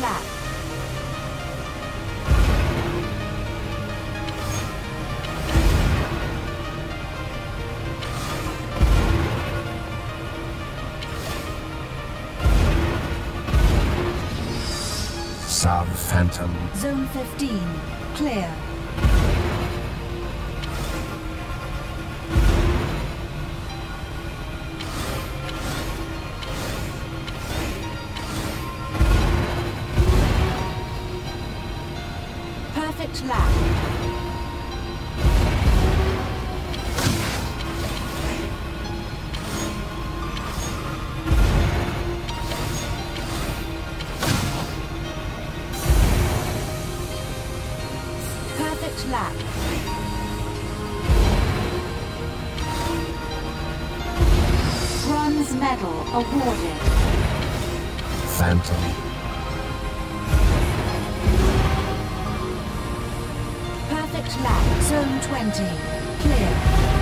lap. Sub Phantom. Zone 15, clear. moje. Phantom. Perfect lap, zone 20. Clear.